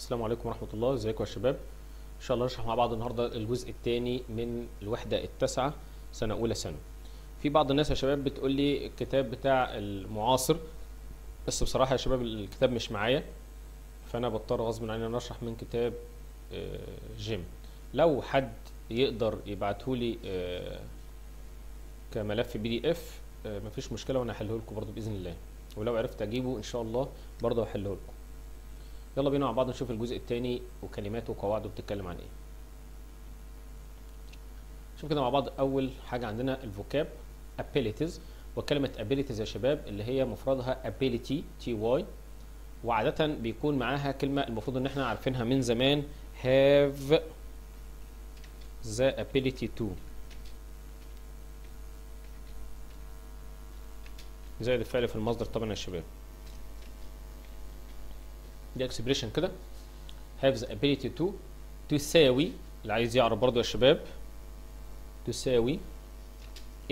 السلام عليكم ورحمة الله. ازيكم يا شباب؟ إن شاء الله نشرح مع بعض النهارده الجزء الثاني من الوحدة التاسعة سنة أولى ثانوي في بعض الناس يا شباب بتقول لي الكتاب بتاع المعاصر بس بصراحة يا شباب الكتاب مش معايا فأنا بضطر غصب عني إن أشرح من كتاب آه، جيم. لو حد يقدر يبعتهولي آه، كملف PDF مفيش مشكلة وأنا هحله لكم برضه بإذن الله. ولو عرفت أجيبه إن شاء الله برضه هحله لكم. يلا بينا مع بعض نشوف الجزء الثاني وكلماته وقواعده بتتكلم عن إيه. شوف كده مع بعض أول حاجة عندنا ال vocab abilities وكلمة abilities يا شباب اللي هي مفردها ability T Y وعادة بيكون معاها كلمة المفروض إن إحنا عارفينها من زمان. Have the ability to. زائد الفعل في المصدر طبعا يا شباب. دي اكسبريشن كده have the ability to تساوي اللي عايز يعرف برضو يا شباب تساوي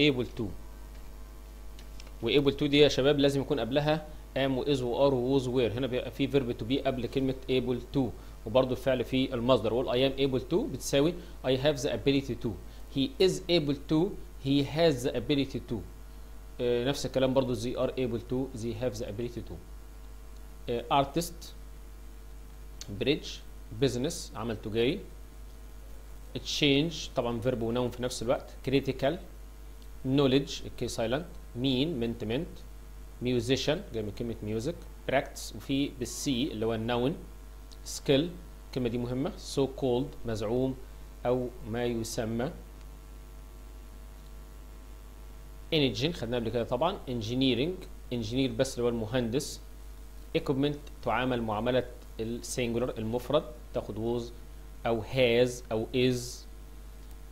able to و able to دي يا شباب لازم يكون قبلها am و is و are و was و were هنا بيبقى في verb to be قبل كلمة able to وبرضو الفعل في المصدر وقول I am able to بتساوي I have the ability to he is able to he has the ability to آه، نفس الكلام برضو they are able to they have the ability to آه، artist bridge business عمل تجاري change طبعا verb و noun في نفس الوقت critical knowledge ال K silent mean meant meant musician جاي من كلمة music practice وفي بال C اللي هو ال noun skill الكلمة دي مهمة so so called مزعوم أو ما يسمى. engine خدناه قبل كده طبعا. engineering engineer بس اللي هو المهندس. Equipment تعامل معاملة ال singular المفرد تاخد was أو has أو is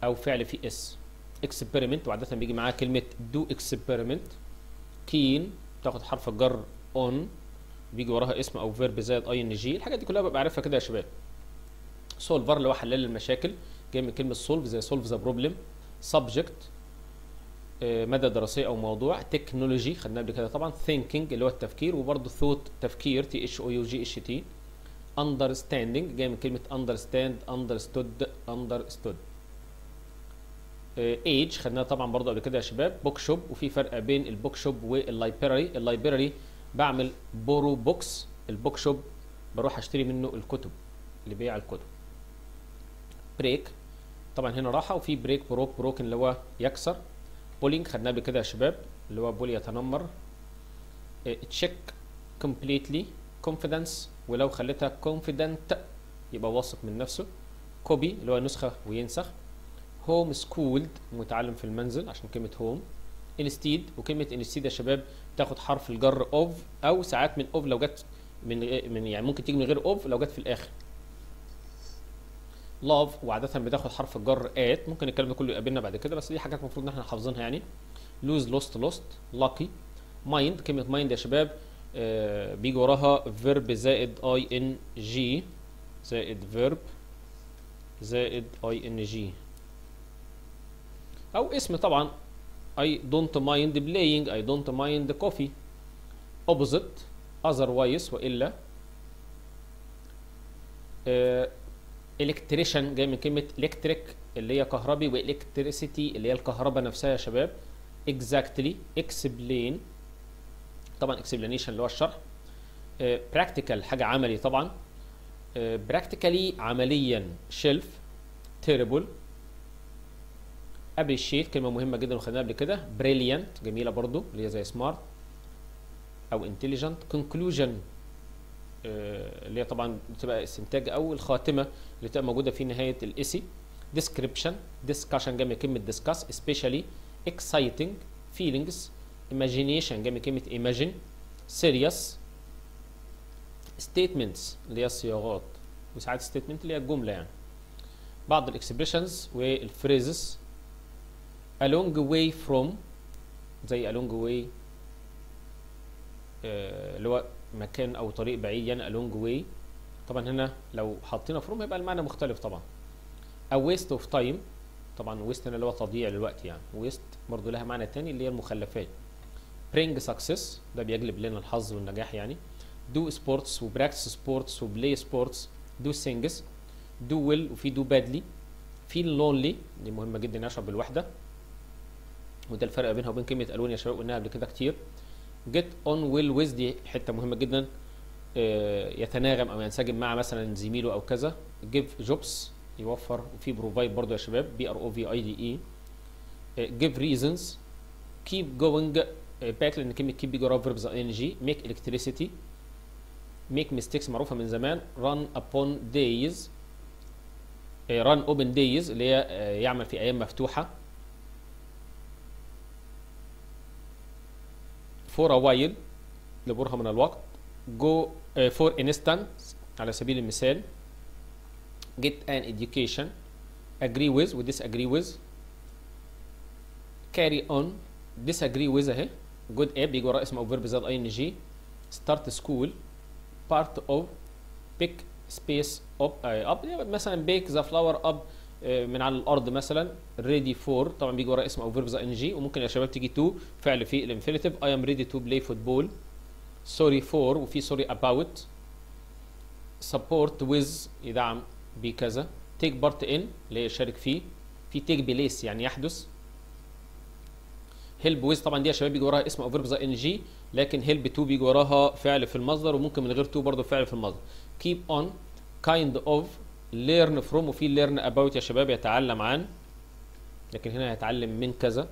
أو فعل في S experiment وعاده بيجي معاها كلمة do experiment keen تاخد حرف الجر on بيجي وراها اسم أو verb زائد ing الحاجات دي كلها ببقى عارفها كده يا شباب. solver اللي هو حلال المشاكل جاي من كلمة solve زي solve the problem subject مدى دراسية أو موضوع technology خدناه قبل كده طبعا thinking اللي هو التفكير وبرده ثوت تفكير T H O U G H T understanding. جاي من كلمة understand understood understood. Age خدناها طبعا برضو قبل كده يا شباب. bookshop وفي فرق بين ال bookshop وال library ال library بعمل borrow books ال bookshop بروح أشتري منه الكتب لبيع الكتب. break طبعا هنا راحة. وفي break broke broken اللي هو يكسر. bullying خدناه قبل كده يا شباب اللي هو bully يتنمر. check completely confidence ولو خليتها confident يبقى واثق من نفسه. copy اللي هو نسخة وينسخ. home schooled متعلم في المنزل عشان كلمة home instead وكلمة instead يا شباب تاخد حرف الجر of أو ساعات من of لو جت من من يعني ممكن تيجي من غير of لو جت في الآخر. laugh وعادة بتاخد حرف الجر at ممكن الكلام ده كله يقابلنا بعد كده بس دي حاجات المفروض إن إحنا حافظينها يعني. lose lost lost lucky mind كلمة mind يا شباب بيجي وراها verb زائد ing زائد verb زائد ing أو اسم طبعا I don't mind playing I don't mind coffee. Opposite otherwise وإلا. آه electrician جاي من كلمة electric اللي هي كهربي و electricity اللي هي الكهرباء نفسها يا شباب. Exactly explain. طبعا explanation اللي هو الشرح. practical حاجة عملي طبعا. practically عمليا shelf terrible appreciate كلمة مهمة جدا وخدناها قبل كده. brilliant جميلة برضو اللي هي زي smart أو intelligent conclusion اللي هي طبعا بتبقى استنتاج أو الخاتمة اللي بتبقى موجودة في نهاية ال essay. description discussion جاي من كلمة discuss especially exciting feelings. Imagination جاي من كلمة imagine. Serious. Statements اللي هي الصياغات. وساعات statement اللي هي الجملة يعني. بعض ال expressions وال phrases a long way from. زي a long way. آه اللي هو مكان أو طريق بعيد يعني a long way. طبعا هنا لو حطينا from هيبقى المعنى مختلف طبعا. A waste of time. طبعا waste هنا اللي هو تضييع للوقت يعني. Waste برضو لها معنى تاني اللي هي المخلفات. Bring success. ده بيجلب لنا الحظ والنجاح يعني. Do sports و practice sports و play sports. Do things. Do well وفي do badly. في lonely. دي مهمة جدا يشعر بالوحده وده الفرق بينها وبين كلمة alone يا شباب قلناها قبل كده كتير. Get on well with دي حتة مهمة جدا آه، يتناغم أو ينسجم مع مثلا زميله أو كذا. Give jobs. يوفر وفي provide برضه يا شباب. P R O V I D اي give reasons. Keep going آه، back لأن كلمه keep بيجي verbs ان جي make electricity make mistakes معروفه من زمان upon days آه، run open days اللي هي آه، يعمل في أيام مفتوحه for a while لبرهة من الوقت uh, for instance على سبيل المثال get an education agree with و disagree with carry on disagree with اهي good at بيجي وراء اسم أو verb زاد ing start school part of pick space up up مثلا pick the flower up من على الأرض مثلا ready for طبعا بيجي وراء اسم أو verb زاد ing وممكن يا شباب تيجي to فعل في ال infinitive I am ready to play football sorry for وفي sorry about support with يدعم بكذا take part in اللي هي شارك فيه في take place يعني يحدث. Help with طبعا دي يا شباب بيجي وراها اسم أو زائد ing لكن help to بيجي وراها فعل في المصدر وممكن من غير to برضه فعل في المصدر. Keep on kind of learn from وفي learn about يا شباب يتعلم عن لكن هنا هيتعلم من كذا.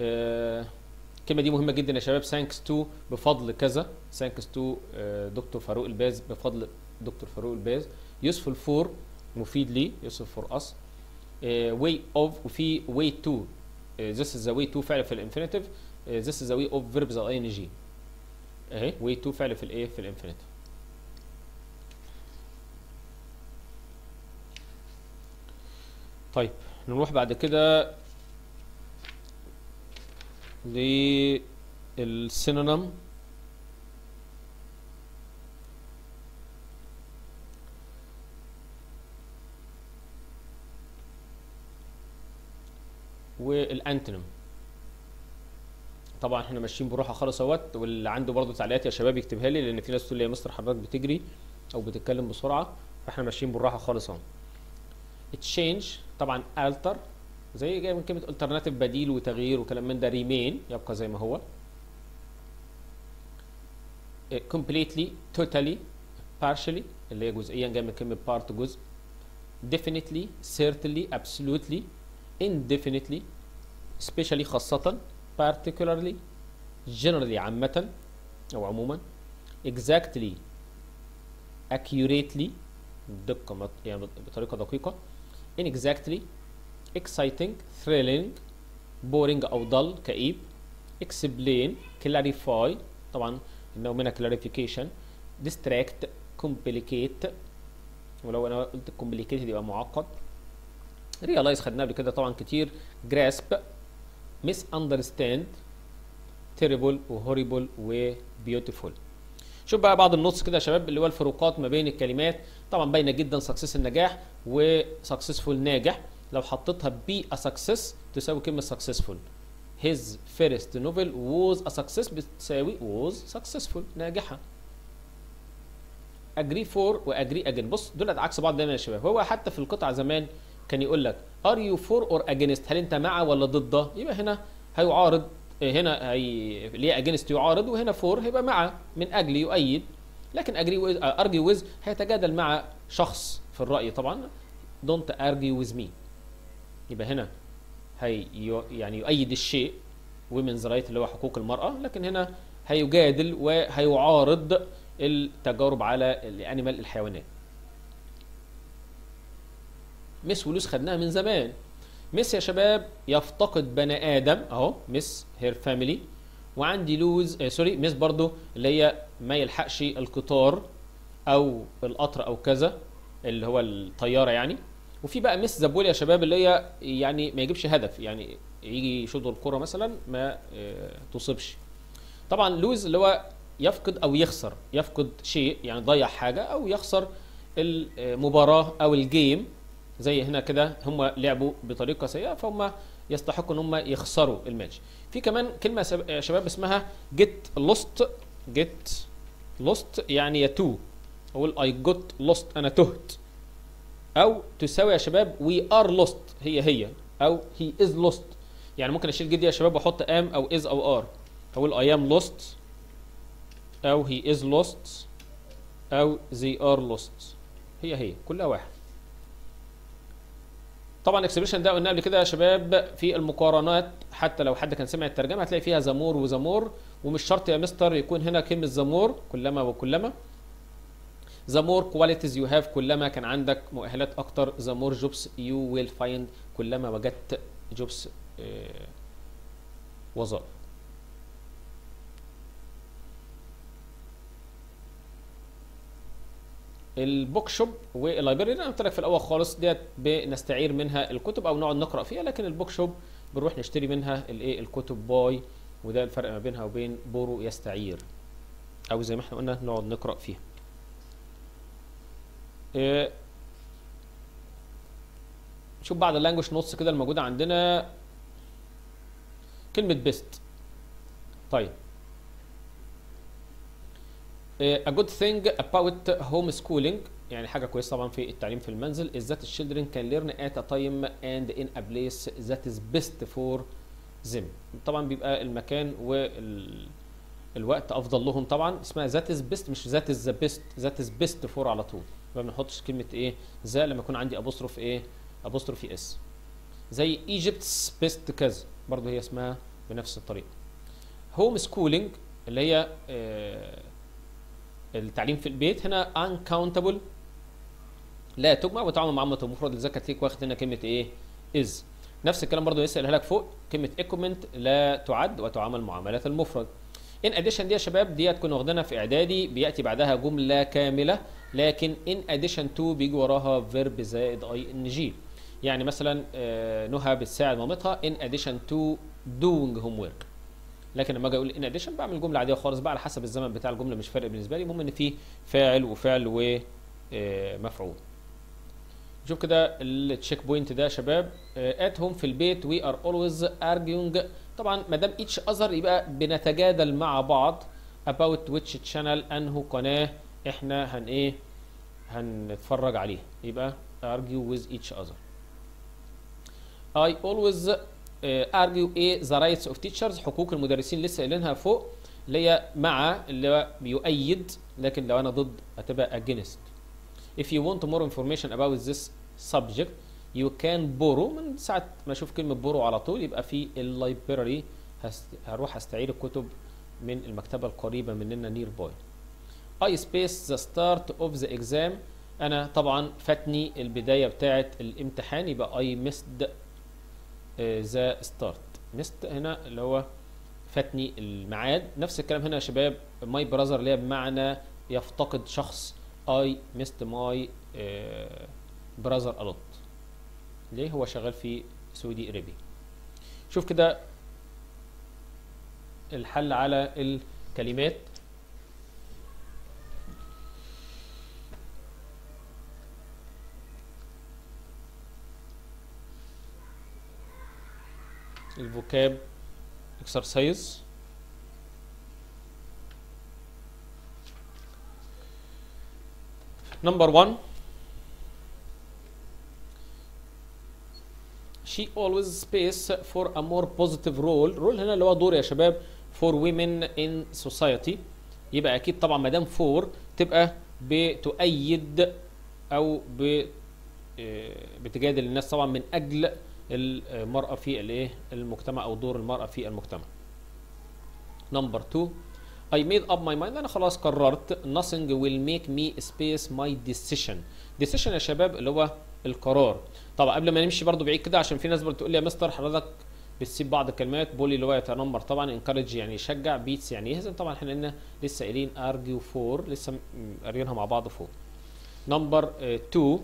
آه، الكلمة دي مهمة جدا يا شباب. thanks to بفضل كذا. thanks to دكتور فاروق الباز بفضل دكتور فاروق الباز. useful for مفيد لي. useful for us way of وفي way to this is the way to فعل في ال infinitive. is the way of verbs ing اهي way to فعل في الايه؟ في ال infinitive. طيب نروح بعد كده لل synonym. وال antonym طبعا إحنا ماشيين براحة خالص أهوت واللي عنده برضه تعليقات يا شباب يكتبها لي لأن في ناس تقول لي يا مستر حضرتك بتجري أو بتتكلم بسرعة فإحنا ماشيين بالراحة خالص أهو. change طبعا alter زي جاي من كلمة alternative بديل وتغيير وكلام من ده remain يبقى زي ما هو. Completely totally partially اللي هي جزئيا جاي من كلمة part جزء. Definitely certainly absolutely indefinitely especially خاصة particularly generally عامة أو عموما exactly accurately دقة يعني بطريقة دقيقة inexactly exciting thrilling boring أو ضل كئيب explain clarify طبعا إنه منها clarification distract complicate ولو أنا قلت complicated يبقى معقد realize خدناه قبل كده طبعا كتير. grasp misunderstand terrible وhorrible وbeautiful شوف بقى بعض النص كده يا شباب اللي هو الفروقات ما بين الكلمات. طبعا باينة جدا success النجاح و successful ناجح. لو حطيتها بي a success تساوي كلمة successful. His first novel was a success بتساوي was successful ناجحة. Agree for و agree against. بص دول عكس بعض دايما يا شباب. هو حتى في القطعه زمان كان يقول لك are you for or against? هل أنت مع ولا ضد? يبقى هنا هيعارض هنا هي ليه against يعارض وهنا for هيبقى مع من أجل يؤيد. لكن uh, argue with هيتجادل مع شخص في الرأي. طبعا don't argue with me. يبقى هنا هي يعني يؤيد الشيء women's right اللي هو حقوق المرأة. لكن هنا هيجادل وهيعارض التجارب على الانيمال الحيوانات. miss و lose خدناها من زمان. miss يا شباب يفتقد بني آدم أهو miss her family وعندي lose آه sorry miss برضو اللي هي ما يلحقش القطار أو القطر أو كذا اللي هو الطيارة يعني. وفي بقى miss the ball يا شباب اللي هي يعني ما يجيبش هدف يعني يجي يشوط الكرة مثلا ما آه تصيبش. طبعا lose اللي هو يفقد أو يخسر يفقد شيء يعني ضيع حاجة أو يخسر المباراة أو ال game. زي هنا كده هم لعبوا بطريقة سيئة فهم يستحقوا إن هم يخسروا الماتش. في كمان كلمة يا شباب اسمها get lost get lost يعني يتوه. أقول I got lost أنا تهت. أو تساوي يا شباب we are lost هي هي. أو he is lost. يعني ممكن أشيل جدي يا شباب وأحط am أو is أو are. أقول I am lost. أو he is lost. أو they are lost. هي هي كلها واحد. طبعا ال expression ده قلنا قبل كده يا شباب في المقارنات حتى لو حد كان سمع الترجمة هتلاقي فيها the more و the more ومش شرط يا مستر يكون هنا كلمة the more كلما وكلما. more qualities you have كلما كان عندك مؤهلات أكتر. more jobs you will find كلما وجدت jobs آه، وظائف. ال bookshop وال library. أنا قلت لك في الأول خالص ديت بنستعير منها الكتب أو نقعد نقرأ فيها لكن ال bookshop بنروح نشتري منها الإيه؟ الكتب buy وده الفرق ما بينها وبين borrow يستعير. أو زي ما إحنا قلنا نقعد نقرأ فيها. إيه، شوف بعد ال language notes كده الموجودة عندنا. كلمة best طيب. A good thing about homeschooling يعني حاجة كويسة طبعا في التعليم في المنزل is that children can learn at a time and in a place that is best for them. طبعا بيبقى المكان والوقت أفضل لهم طبعا. اسمها that is best مش that is the best that is best for على طول. ما بنحطش كلمة إيه ذا لما يكون عندي apostrophe إيه apostrophe s زي Egypt's best كذا برضه هي اسمها بنفس الطريقة. schooling اللي هي آه التعليم في البيت هنا uncountable. لا تجمع وتعامل معاملة المفرد لذلك هتلاقيك واخد هنا كلمة إيه؟ is. نفس الكلام برضو لسه قالها لك فوق كلمة equipment لا تعد وتعامل معاملة المفرد. In addition دي يا شباب ديت كنا واخدينها في إعدادي بيأتي بعدها جملة كاملة لكن in addition to بيجي وراها verb زائد ing يعني مثلا آه، نهى بتساعد مامتها. In addition to doing homework. لكن لما أجي أقول in addition بعمل جملة عادية خالص بقى على حسب الزمن بتاع الجملة مش فارق بالنسبة لي. المهم إن في فاعل وفعل ومفعول شوف كده ال check point ده يا شباب. at home في البيت we are always arguing طبعا ما دام each other يبقى بنتجادل مع بعض about which channel انه قناة إحنا هن إيه؟ هنتفرج عليها يبقى argue with each other. I always argue إيه the rights of teachers حقوق المدرسين لسه قايلينها فوق اللي هي مع اللي هو بيؤيد لكن لو أنا ضد هتبقى against. If you want more information about this subject you can borrow من ساعة ما أشوف كلمة borrow على طول يبقى في ال library هروح أستعير الكتب من المكتبة القريبة مننا nearby I space the start of the exam. أنا طبعا فاتني البداية بتاعة الامتحان يبقى I missed the start missed هنا اللي هو فاتني الميعاد. نفس الكلام هنا يا شباب. my brother اللي هي بمعنى يفتقد شخص. I missed my brother a lot ليه هو شغال في Saudi Arabia شوف كده الحل على الكلمات. ال vocab exercise number 1 she always space for a more positive role. role هنا اللي هو دور يا شباب for women in society. يبقى أكيد طبعا ما دام تبقى بتؤيد أو ب بتجادل الناس طبعا من أجل المرأة في الايه؟ المجتمع أو دور المرأة في المجتمع. number 2 I made up my mind أنا خلاص قررت nothing will make me space my decision. Decision يا شباب اللي هو القرار. طبعا قبل ما نمشي برضو بعيد كده عشان في ناس بتقول لي يا مستر حضرتك بتسيب بعض الكلمات bully اللي هو يتنمر طبعا encourage يعني يشجع beats يعني يهزم. طبعا إحنا قلنا لسه قايلين argue for لسه قاريينها مع بعض فوق number 2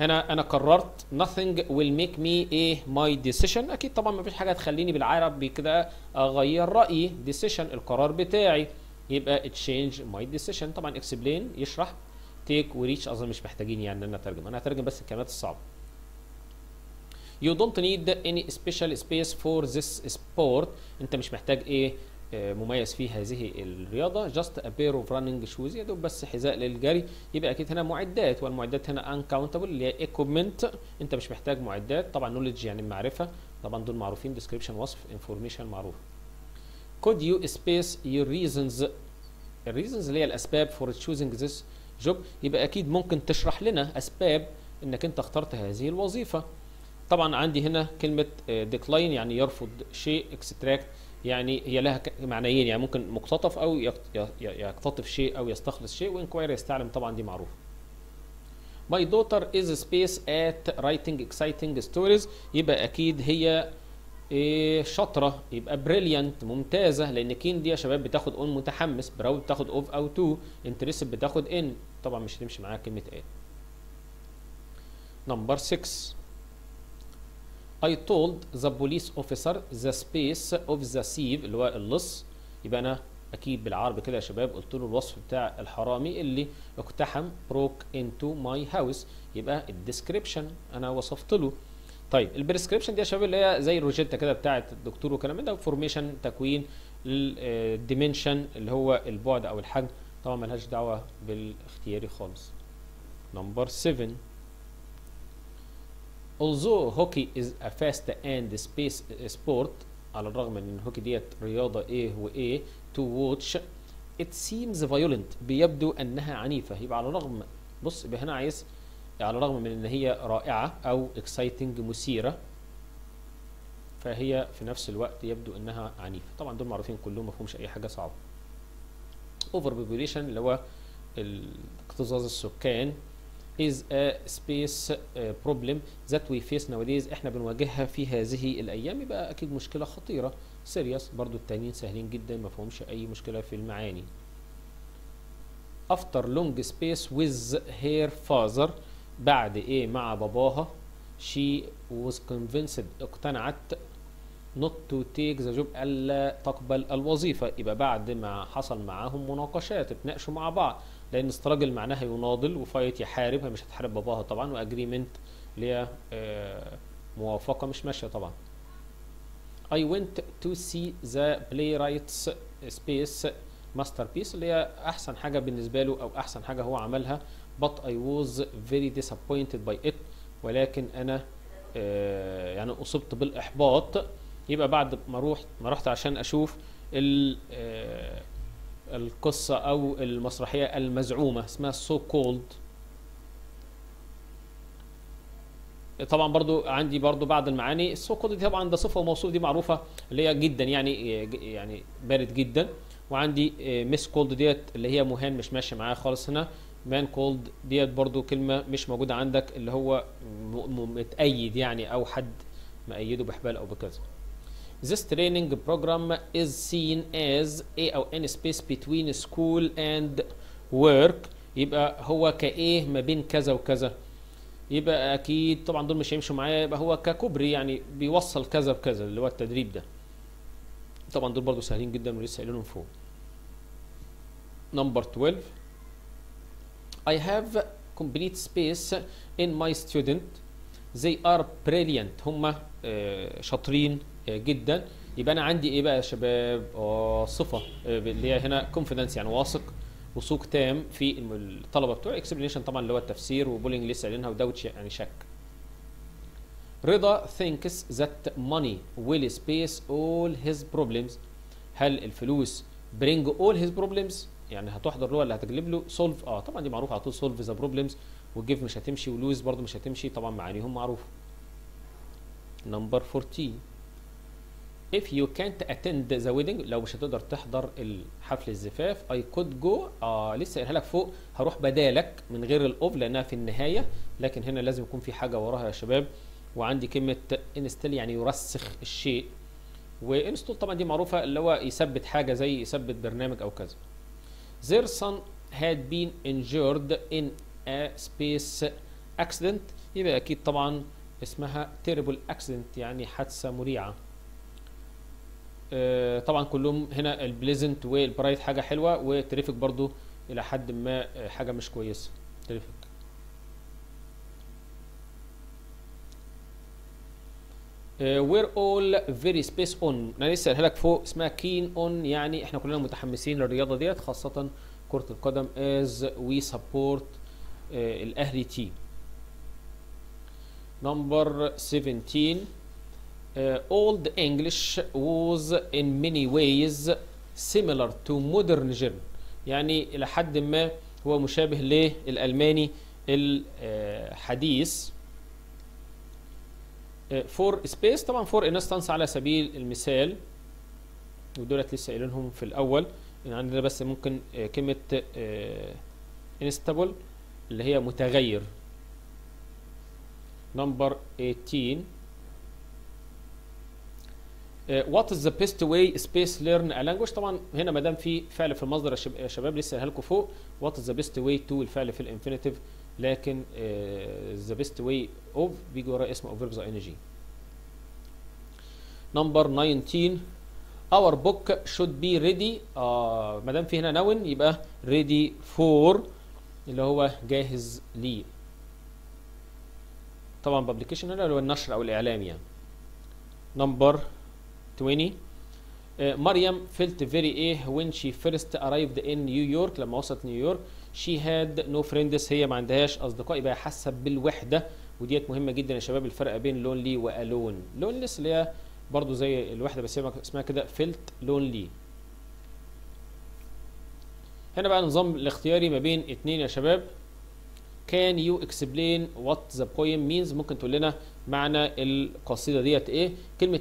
هنا أنا قررت nothing will make me a my decision. أكيد طبعا ما فيش حاجة تخليني بالعربي كده أغير رأيي. Decision القرار بتاعي. يبقى change my decision. طبعا explain يشرح. Take وريتش أظن مش محتاجين يعني إن أنا أترجم. أنا هترجم بس الكلمات الصعبة. You don't need any special space for this sport. أنت مش محتاج إيه مميز في هذه الرياضة. جاست a pair of running shoes يا دوب بس حذاء للجري. يبقى أكيد هنا معدات والمعدات هنا uncountable اللي هي equipment. أنت مش محتاج معدات. طبعا knowledge يعني معرفة. طبعا دول معروفين. description وصف information معروف. Could you space your reasons ال reasons اللي هي الأسباب for choosing this job. يبقى أكيد ممكن تشرح لنا أسباب إنك أنت اخترت هذه الوظيفة. طبعا عندي هنا كلمة decline يعني يرفض شيء extract يعني هي لها معنيين يعني ممكن مقتطف أو يقتطف شيء أو يستخلص شيء و inquire يستعلم طبعا دي معروفة. My daughter is space at writing exciting stories. يبقى أكيد هي إيه شاطرة يبقى brilliant ممتازة لأن keen دي يا شباب بتاخد on متحمس proud بتاخد of أو to interested بتاخد in طبعا مش هتمشي معاها كلمة in number 6 I told the police officer the space of the sieve اللي هو اللص. يبقى أنا أكيد بالعربي كده يا شباب قلت له الوصف بتاع الحرامي اللي اقتحم broke into my house. يبقى ال description أنا وصفت له. طيب ال prescription دي يا شباب اللي هي زي الروجيتا كده بتاعه الدكتور والكلام ده formation تكوين ال dimension اللي هو البعد أو الحجم. طبعا ملهاش دعوة بالاختياري خالص. number 7 although hockey is a fast and space sport على الرغم من إن الهوكي ديت رياضة إيه وايه to watch it seems violent. بيبدو أنها عنيفة. يبقى على الرغم بص يبقى هنا عايز على الرغم من إن هي رائعة أو exciting مثيرة فهي في نفس الوقت يبدو أنها عنيفة. طبعا دول معروفين كلهم ما فيهمش أي حاجة صعبة. اوفر population اللي هو اكتظاظ السكان is a space uh, problem that we face nowadays. إحنا بنواجهها في هذه الأيام. يبقى أكيد مشكلة خطيرة. serious برضو التانيين سهلين جدا. ما فيهمش أي مشكلة في المعاني. After long space with her father. بعد إيه؟ مع باباها. She was convinced. اقتنعت. Not to take the job. ألا تقبل الوظيفة. يبقى بعد ما حصل معاهم مناقشات. اتناقشوا مع بعض. لأن struggle معناها يناضل و fight يحارب هي مش هتحارب باباها طبعا و agreement اللي هي آه، موافقة مش ماشية طبعا. I went to see the playwright's space masterpiece اللي هي أحسن حاجة بالنسبة له أو أحسن حاجة هو عملها but I was very disappointed by it. ولكن أنا آه، يعني أصبت بالإحباط. يبقى بعد ما روح ما رحت عشان أشوف القصة أو المسرحية المزعومة اسمها سو كولد طبعا برضو عندي برضو بعض المعاني. ال so cold دي طبعا ده صفة وموصوف دي معروفة اللي هي جدا يعني يعني بارد جدا. وعندي miscalled ديت اللي هي مهان مش ماشية معايا خالص هنا. manacled ديت برضو كلمة مش موجودة عندك اللي هو متأيد يعني أو حد مأيده بحبال أو بكذا. This training program is seen as a أو any space between school and work. يبقى هو كإيه؟ ما بين كذا وكذا. يبقى أكيد طبعا دول مش هيمشوا معايا يبقى هو ككوبري يعني بيوصل كذا بكذا اللي هو التدريب ده. طبعا دول برضو سهلين جدا ولسه قايلينهم فوق. Number 12 I have complete space in my student. They are brilliant. هم آه، شاطرين. جدا. يبقى أنا عندي إيه بقى يا شباب؟ آه صفة آه، اللي هي هنا confidence يعني واثق وثوق تام في الطلبة بتوعي explanation طبعا اللي هو التفسير و bullying لسه قايلينها ودوتش يعني شك. رضا thinks that money will space all his problems. هل الفلوس bring all his problems يعني هتحضر له ولا هتجلب له؟ solve. آه طبعا دي معروفة على طول solve the problems. و give مش هتمشي و lose برضو مش هتمشي طبعا معانيهم معروفة. number 14 if you can't attend the wedding لو مش هتقدر تحضر حفل الزفاف I could go. آه لسه قايلها لك فوق هروح بدالك من غير الأوف لأنها في النهاية. لكن هنا لازم يكون في حاجة وراها يا شباب. وعندي كلمة انستل يعني يرسخ الشيء. وانستول طبعا دي معروفة اللي هو يثبت حاجة زي يثبت برنامج أو كذا. Their son had been injured in a space accident. يبقى أكيد طبعا اسمها terrible accident يعني حادثة مريعة. طبعا كلهم هنا ال pleasant وال bright حاجة حلوة و terrific برضو إلى حد ما آه، حاجة مش كويسة. terrific. we're all very space on أنا لسه قايلها لك فوق اسمها keen on يعني إحنا كلنا متحمسين للرياضة ديت خاصة كرة القدم as we support الأهلي team number 17 uh, old English was in many ways similar to modern German يعني إلى حد ما هو مشابه للألماني الحديث. for space طبعا for instance على سبيل المثال ودولت لسه قايلينهم في الأول يعني عندنا بس ممكن آه، كلمة unstable اللي هي متغير. number 18 what is the best way space learn a language طبعا هنا ما دام في فعل في المصدر يا شب- يا شباب لسه لكم فوق. what is the best way to الفعل في ال infinitive لكن the best way of بيجي وراه اسم أو verb ing number 19 our book should be ready. آه ما دام في هنا noun يبقى ready for اللي هو جاهز ليه طبعا publication هنا اللي هو النشر أو الإعلام يعني. number 20 آه، مريم felt very إيه when she first arrived in New York لما وصلت نيويورك she had no friends هي ما عندهاش. أصدقاء يبقى حاسة بالوحدة وديت مهمة جدا يا شباب الفرق بين lonely و alone loneliness اللي هي برضو زي الوحدة بس هي اسمها كده felt lonely. هنا بقى النظام الاختياري ما بين اتنين يا شباب. Can you explain what the poem means ممكن تقول لنا معنى القصيدة ديت إيه؟ كلمة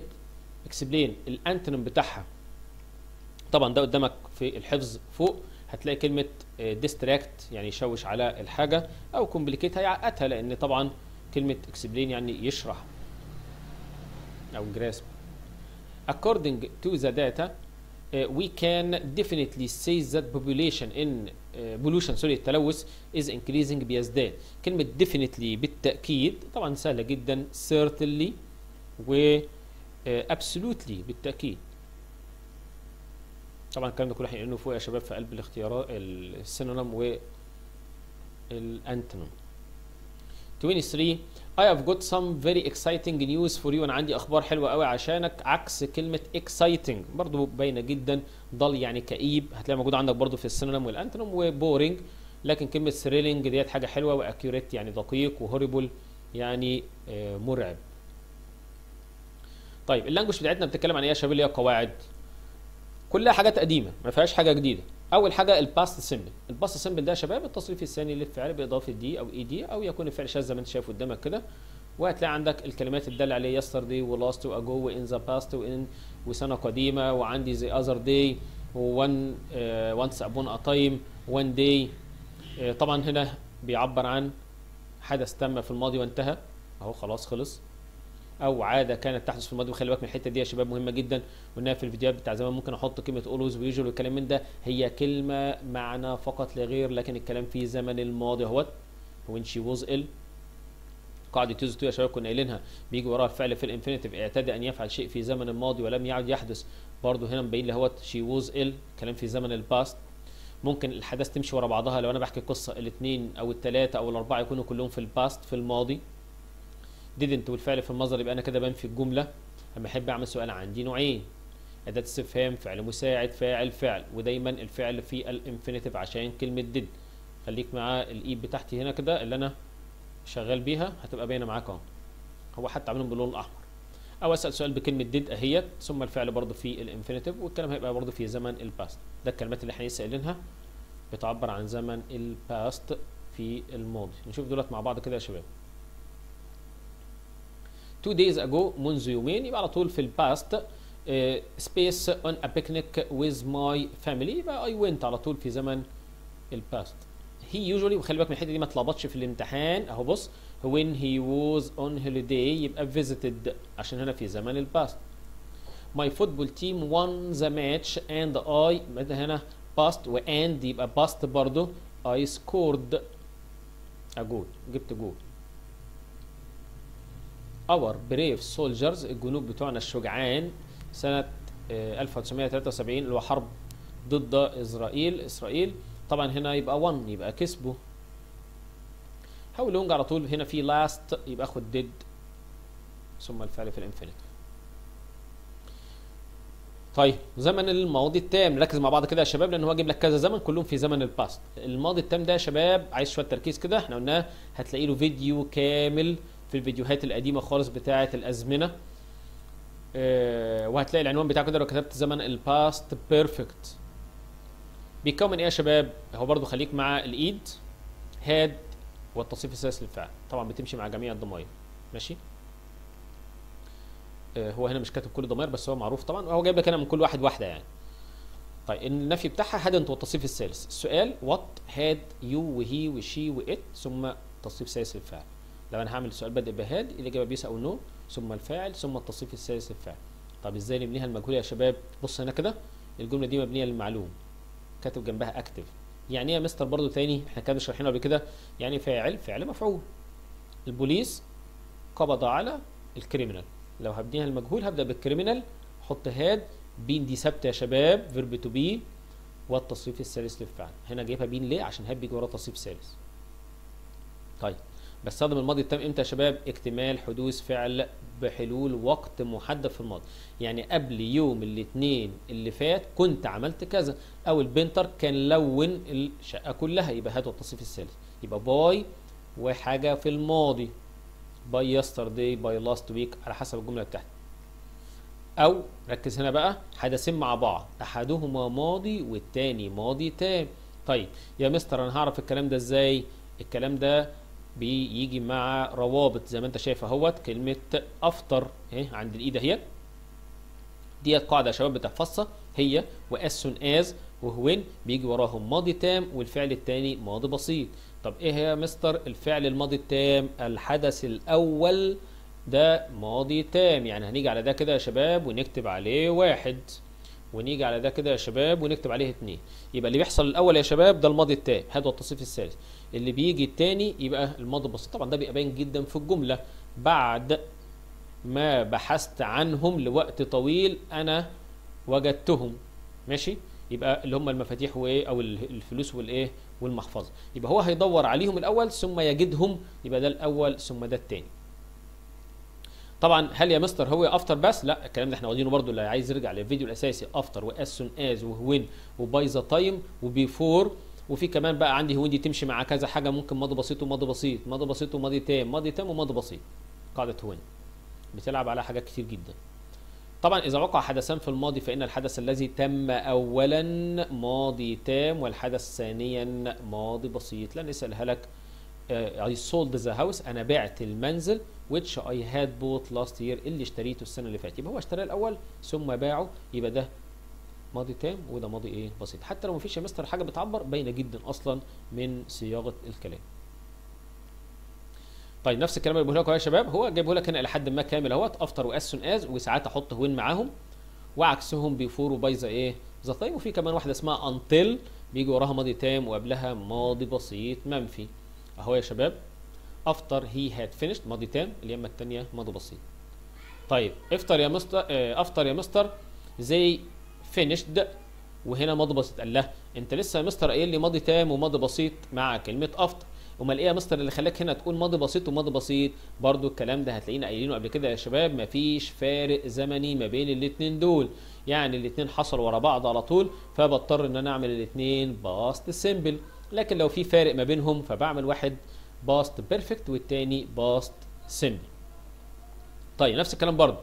explain ال antonym بتاعها. طبعا ده قدامك في الحفظ فوق هتلاقي كلمة آه، distract يعني يشوش على الحاجة أو complicate هيعقدها لأن طبعا كلمة explain يعني يشرح أو grasp according to the data we can definitely definitely say that population in آه، سوري التلوث is increasing بيزداد كلمة definitely بالتأكيد طبعا سهلة جدا certainly و absolutely بالتأكيد. طبعا الكلام ده كله هنقله فوق يا شباب في قلب الاختيارات ال synonym وال antonym. 23 I have got some very exciting news for you. أنا عندي أخبار حلوة قوي عشانك عكس كلمة exciting. برضو باينة جدا dull يعني كئيب. هتلاقيها موجوده عندك برضو في ال synonym وال antonym و boring لكن كلمة thrilling ديت حاجة حلوة و accurate يعني دقيق و horrible يعني آه، مرعب. طيب ال language بتاعتنا بتتكلم عن إيه يا شباب؟ اللي هي قواعد. كلها حاجات قديمة ما فيهاش حاجة جديدة. أول حاجة ال past simple ال past simple ده يا شباب التصريف الثاني للفعل بإضافة d أو ed أو يكون الفعل شاذ زي ما أنت شايف قدامك كده. وهتلاقي عندك الكلمات الدالة عليه يسترداي ولاست واجو وان ذا باست وان وسنه قديمة وعندي the other day one once upon a time one day طبعا هنا بيعبر عن حدث تم في الماضي وانتهى. أهو خلاص خلص. أو عادة كانت تحدث في الماضي وخلي بالك من الحتة دي يا شباب مهمة جدا. وانها في الفيديوهات بتاع زمان ممكن أحط كلمة always و usual والكلام من ده. هي كلمة معنى فقط لا غير لكن الكلام في زمن الماضي أهوت. When she was ill. قاعدة used يا شباب كنا قايلينها. بيجي وراها الفعل في ال infinitive اعتاد أن يفعل شيء في زمن الماضي ولم يعد يحدث. برضه هنا مبين لي أهوت. She was ill. كلام في زمن ال past ممكن الحدث تمشي ورا بعضها. لو أنا بحكي قصة الاثنين أو الثلاثه أو الأربعة يكونوا كلهم في ال past في الماضي. Didn't والفعل في المصدر يبقى أنا كده بنفي الجملة. اما احب أعمل سؤال عندي نوعين. أداة استفهام فعل مساعد فاعل فعل. ودايما الفعل في ال infinitive عشان كلمة did. خليك مع الاي بتاعتي هنا كده اللي أنا شغال بيها هتبقى باينة معاك أهو. هو حتى عاملهم باللون الأحمر. أو أسأل سؤال بكلمة did أهيت ثم الفعل برضه في ال infinitive والكلام هيبقى برضه في زمن ال past ده الكلمات اللي إحنا لسه بتعبر عن زمن ال past في الماضي. نشوف دولت مع بعض كده يا شباب. Two days ago منذ يومين يبقى على طول في ال past space on a picnic with my family يبقى I went على طول في زمن ال past he usually وخلي بالك من الحتة دي ما تلخبطش في الامتحان. أهو بص when he was on holiday يبقى visited عشان هنا في زمن ال past my football team won the match and I هنا؟ past و and يبقى past برضه I scored a goal جبت جول our brave soldiers الجنود بتوعنا الشجعان سنة آه، 1973 اللي هو حرب ضد إسرائيل إسرائيل. طبعا هنا يبقى 1 يبقى كسبوا how long على طول هنا في last يبقى خد did ثم الفعل في ال infinitive طيب زمن الماضي التام. نركز مع بعض كده يا شباب لأن هو جايب لك كذا زمن كلهم في زمن ال past الماضي التام ده يا شباب عايز شوية تركيز كده. إحنا قلناه هتلاقي له فيديو كامل في الفيديوهات القديمة خالص بتاعة الأزمنة. آه وهتلاقي العنوان بتاعه كده لو كتبت زمن ال past perfect بيتكون من إيه يا شباب هو برضو خليك مع الإيد. had والتصريف الثالث للفعل. طبعا بتمشي مع جميع الضمائر ماشي؟ هو هنا مش كاتب كل ضمائر بس هو معروف طبعا. وهو جايب لك هنا من كل واحد واحدة يعني. طيب النفي بتاعها had not والتصريف الثالث السؤال what had you و he و she و it؟ ثم تصريف ثالث للفعل. لو أنا هعمل السؤال بادئ ب had الاجابه ب yes أو no ثم الفاعل ثم التصريف الثالث للفعل طب إزاي نبنيها المجهول يا شباب؟ بص هنا كده الجملة دي مبنية للمعلوم كاتب جنبها active يعني إيه يا مستر برضو تاني؟ إحنا كنا شارحينه قبل كده. يعني فاعل فعل مفعول. البوليس قبض على ال criminal لو هبنيها المجهول هبدأ بال criminal حط had been دي ثابتة يا شباب verb to be والتصريف الثالث للفعل هنا جايبها been ليه؟ عشان had بيجي وراه تصريف ثالث طيب. بستخدم الماضي التام إمتى يا شباب؟ اكتمال حدوث فعل بحلول وقت محدد في الماضي. يعني قبل يوم الاثنين اللي فات كنت عملت كذا. أو ال painter كان لون الشقة كلها يبقى had التصريف الثالث. يبقى by وحاجة في الماضي. by yesterday by last week على حسب الجملة بتاعتي أو ركز هنا بقى حدثين مع بعض. أحدهما ماضي والتاني ماضي تام. طيب يا مستر أنا هعرف الكلام ده إزاي؟ الكلام ده بيجي مع روابط زي ما انت شايف اهوت كلمة after اهي عند الايد اهي ديت قاعدة يا شباب بتحفظها هي و as soon as و when بيجي وراهم ماضي تام والفعل الثاني ماضي بسيط. طب إيه يا مستر الفعل الماضي التام؟ الحدث الأول ده ماضي تام. يعني هنيجي على ده كده يا شباب ونكتب عليه واحد. ونيجي على ده كده يا شباب ونكتب عليه اتنين. يبقى اللي بيحصل الأول يا شباب ده الماضي التام had التصريف الثالث. اللي بيجي التاني يبقى الماضي البسيط طبعا ده بيبقى باين جدا في الجملة. بعد ما بحثت عنهم لوقت طويل أنا وجدتهم. ماشي؟ يبقى اللي هم المفاتيح وايه أو الفلوس والايه والمحفظة. يبقى هو هيدور عليهم الأول ثم يجدهم. يبقى ده الأول ثم ده الثاني طبعا هل يا مستر هو after بس؟ لا الكلام ده إحنا واخدينه برده اللي عايز يرجع للفيديو الأساسي. أفتر وأس سون از وهوين وباي ذا تايم وبيفور وفي كمان بقى عندي when دي تمشي مع كذا حاجة ممكن ماضي بسيط وماضي بسيط ماضي بسيط وماضي تام ماضي تام وماضي بسيط. قاعدة هوين بتلعب على حاجات كتير جدا. طبعا إذا وقع حدثان في الماضي فإن الحدث الذي تم اولا ماضي تام والحدث ثانيا ماضي بسيط. لن نسالها لك. I sold the house. أنا بعت المنزل which I had bought last year اللي اشتريته السنة اللي فاتت. يبقى هو اشتراه الأول ثم باعه. يبقى ده ماضي تام وده ماضي إيه؟ بسيط. حتى لو مفيش يا مستر حاجة بتعبر باينة جدا أصلا من صياغة الكلام. طيب نفس الكلام اللي بقوله لكم يا شباب. هو جايبه لك هنا إلى حد ما كامل أهوت. after و as soon as وساعات أحط when معاهم. وعكسهم before و by the إيه؟ the time وفي كمان واحدة اسمها until بيجي وراها ماضي تام وقبلها ماضي بسيط منفي. أهو يا شباب. after he had finished ماضي تام. الجملة الثانية ماضي بسيط. طيب after يا مستر آه after يا مستر. they finished وهنا ماضي بسيط. قال له انت لسه يا مستر قايل لي ماضي تام وماضي بسيط مع كلمة after أمال إيه يا مستر اللي خلاك هنا تقول ماضي بسيط وماضي بسيط؟ برضو الكلام ده هتلاقينا قايلينه قبل كده يا شباب. مفيش فارق زمني ما بين الاتنين دول. يعني الاتنين حصلوا ورا بعض على طول فبضطر إن أنا أعمل الاتنين past simple لكن لو في فارق ما بينهم فبعمل واحد past perfect والتاني past simple طيب نفس الكلام برضو.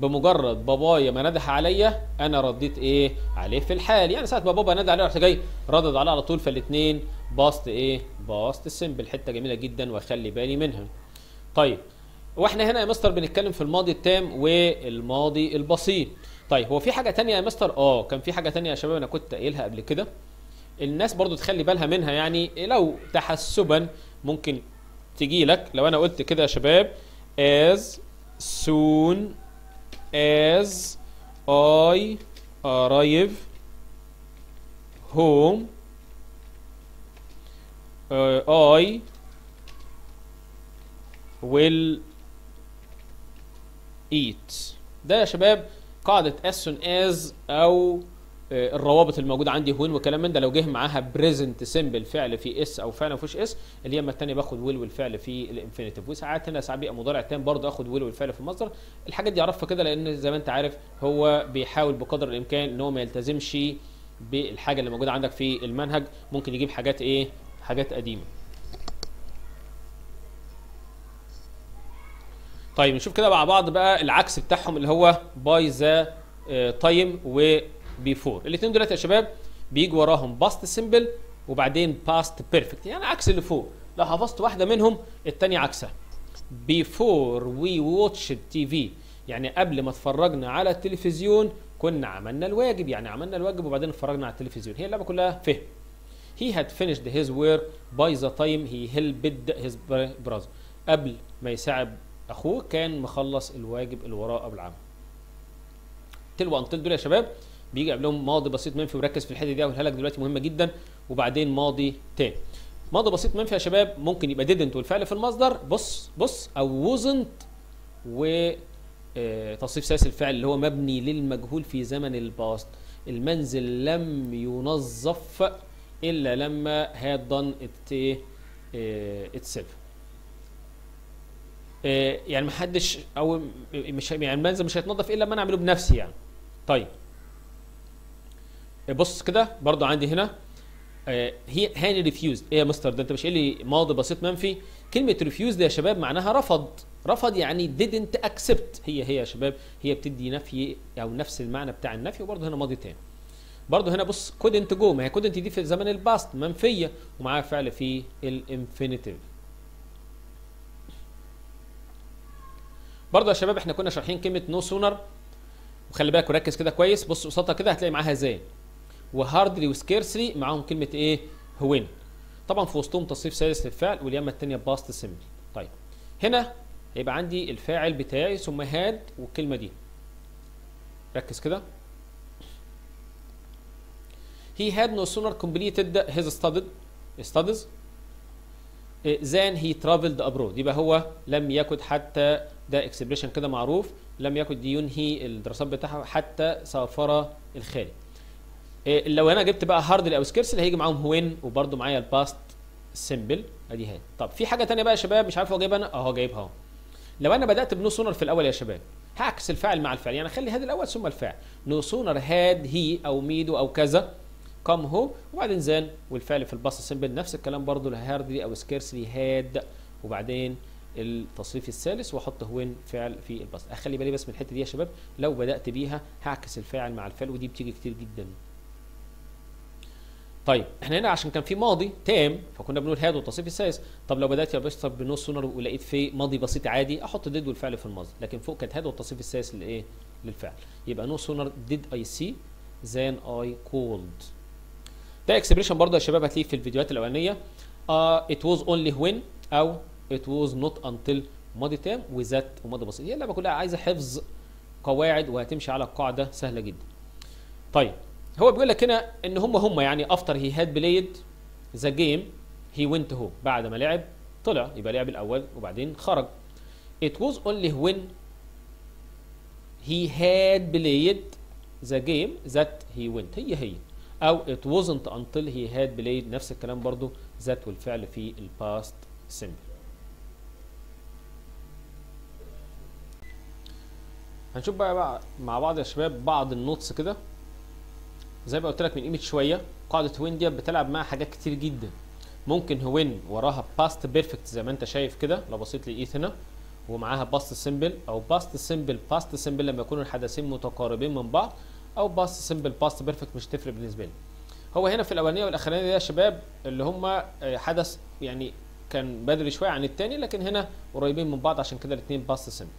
بمجرد بابايا ما نده عليا أنا رديت إيه؟ عليه في الحال. يعني ساعة ما بابا نده عليا رحت جاي رادد عليه على طول فالاثنين past إيه؟ past simple حتة جميلة جدا وأخلي بالي منها. طيب وإحنا هنا يا مستر بنتكلم في الماضي التام والماضي البسيط. طيب هو في حاجة تانية يا مستر؟ آه كان في حاجة تانية يا شباب أنا كنت قايلها قبل كده. الناس برضو تخلي بالها منها. يعني لو تحسبا ممكن تجي لك لو أنا قلت كده يا شباب as soon as I arrive home uh, I will eat ده يا شباب قاعدة as soon as أو آه، الروابط الموجودة عندي when وكلام من ده. لو جه معاها present simple فعل في s أو فعل ما فيهوش s اللي اما الثانية باخد will والفعل في ال infinitive وساعات هنا ساعات بيبقى مضارع تام برضه آخد will والفعل في المصدر. الحاجات دي أعرفها كده لأن زي ما أنت عارف هو بيحاول بقدر الإمكان إن هو ما يلتزمش بالحاجة اللي موجودة عندك في المنهج. ممكن يجيب حاجات إيه؟ حاجات قديمة. طيب نشوف كده مع بعض بقى العكس بتاعهم اللي هو by the time و before الاثنين دولت يا شباب بيجي وراهم past simple وبعدين past perfect يعني عكس اللي فوق. لو حفظت واحدة منهم الثانية عكسها. before we watch TV يعني قبل ما اتفرجنا على التلفزيون كنا عملنا الواجب. يعني عملنا الواجب وبعدين اتفرجنا على التلفزيون. هي اللعبة كلها فهم. He had finished his work by the time he helped his brother. قبل ما يساعد أخوه كان مخلص الواجب اللي وراه قبل عام till و until دول يا شباب بيجي قبلهم ماضي بسيط منفي وركز في الحتة دي أقولها لك دلوقتي مهمة جدا وبعدين ماضي تاني. ماضي بسيط منفي يا شباب ممكن يبقى didn't والفعل في المصدر بص بص أو wasn't و آه، تصريف ثالث الفعل اللي هو مبني للمجهول في زمن الباست. المنزل لم ينظف إلا لما had done it آه، itself. آه، يعني محدش أو مش يعني المنزل مش هيتنظف إلا لما أنا أعمله بنفسي يعني. طيب. بص كده برضو عندي هنا آه، هي هنا refuse إيه يا مستر؟ ده انت مش قايل لي ماضي بسيط منفي. كلمة refuse يا شباب معناها رفض. رفض يعني didn't accept. هي هي يا شباب هي بتدي نفي أو نفس المعنى بتاع النفي وبرضه هنا ماضي تاني. برضه هنا بص couldn't go. ما هي couldn't دي في زمن ال past منفية ومعاها فعل في ال infinitive برضه يا شباب إحنا كنا شارحين كلمة no sooner وخلي بالك وركز كده كويس. بص قصادها كده هتلاقي معاها زي و hardly و scarcely معاهم كلمة إيه؟ when. طبعا في وسطهم تصريف ثالث للفعل واليمة الثانية past simple طيب هنا هيبقى عندي الفاعل بتاعي ثم had والكلمة دي. ركز كده. He had no sooner completed his studies than he traveled abroad. يبقى هو لم يكن حتى ده expression كده معروف لم يكن ينهي الدراسات بتاعها حتى سافر الخارج. لو أنا جبت بقى hardly أو scarcely هيجي معاهم when وبرده معايا ال past simple. أدي had طب في حاجة تانية بقى يا شباب؟ مش عارف هو جايبها أنا؟ أهو جايبها أهو. لو أنا بدأت ب no sooner في الأول يا شباب هعكس الفاعل مع الفعل يعني أخلي had الأول ثم الفاعل. no sooner had he أو ميدو أو كذا. كم هو. وبعدين than والفعل في ال past simple نفس الكلام برضو ل hardly أو scarcely had. وبعدين التصريف الثالث. وأحط when فعل في ال past. أخلي بالي بس من الحتة دي يا شباب. لو بدأت بيها هعكس الفاعل مع الفعل ودي بتيجي كتير جدا. طيب إحنا هنا عشان كان في ماضي تام فكنا بنقول had والتصريف الثالث طب لو بدأت يا باشا ب no sooner ولقيت في ماضي بسيط عادي أحط did والفعل في الماضي. لكن فوق كانت had والتصريف الثالث لإيه؟ للفعل. يبقى no sooner did I see than I called. ده expression برضه يا شباب هتلاقيه في الفيديوهات الأولانية. آه it was only when أو it was not until ماضي تام و that وماضي بسيط. هي اللعبة كلها عايزة حفظ قواعد وهتمشي على قاعدة سهلة جدا. طيب هو بيقول لك هنا إن هم هم يعني after he had played the game he went هو بعد ما لعب طلع. يبقى لعب الأول وبعدين خرج. It was only when he had played the game that he went. هي هي. أو it wasn't until he had played. نفس الكلام برضو that والفعل في ال past simple. هنشوف بقى, بقى مع بعض يا شباب بعض ال notes كده. زي ما قلت لك من قيمة شوية قاعدة when دي بتلعب معاها حاجات كتير جدا. ممكن when وراها past perfect زي ما أنت شايف كده لو بصيت لايث هنا ومعاها past simple أو past simple past simple لما يكونوا الحدثين متقاربين من بعض أو past simple past perfect مش تفرق بالنسبة لي. هو هنا في الأولانية والأخرانية دي يا شباب اللي هم حدث يعني كان بدري شوية عن الثاني لكن هنا قريبين من بعض عشان كده الاثنين past simple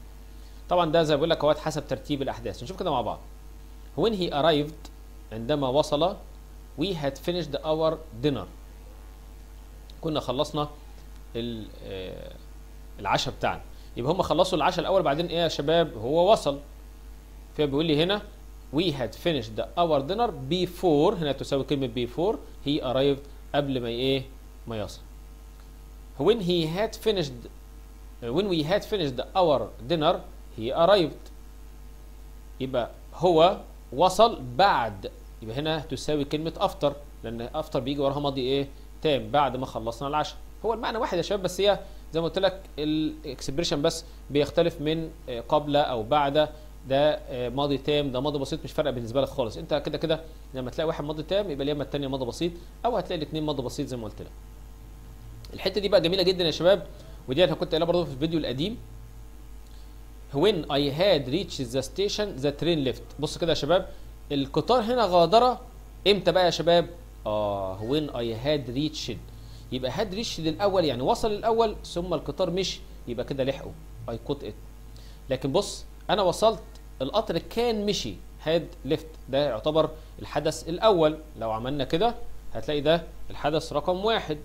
طبعا ده زي ما بقول لك اهوت حسب ترتيب الأحداث. نشوف كده مع بعض. When he arrived عندما وصل we had finished our dinner كنا خلصنا العشاء بتاعنا يبقى هم خلصوا العشاء الأول بعدين إيه يا شباب هو وصل فبيقول لي هنا we had finished our dinner before هنا تساوي كلمة before he arrived قبل ما إيه ما يصل when he had finished when we had finished our dinner he arrived يبقى هو وصل بعد. يبقى هنا تساوي كلمة after لأن after بيجي وراها ماضي إيه؟ تام بعد ما خلصنا العشاء هو المعنى واحد يا شباب بس هي زي ما قلت لك ال expression بس بيختلف من آه، قبل أو بعد. ده آه، ماضي تام ده ماضي بسيط مش فارقة بالنسبة لك خالص. أنت كده كده لما تلاقي واحد ماضي تام يبقى اليمة الثانية ماضي بسيط أو هتلاقي الاثنين ماضي بسيط زي ما قلت لك. الحتة دي بقى جميلة جدا يا شباب ودي أنا كنت قايلها برضه في الفيديو القديم. When I had reached the station the train left. بص كده يا شباب القطار هنا غادر إمتى بقى يا شباب؟ آه when I had reached. يبقى had reached الأول يعني وصل الأول ثم القطار مشي يبقى كده لحقه I caught it. لكن بص أنا وصلت القطر كان مشي. had left. ده يعتبر الحدث الأول. لو عملنا كده هتلاقي ده الحدث رقم واحد.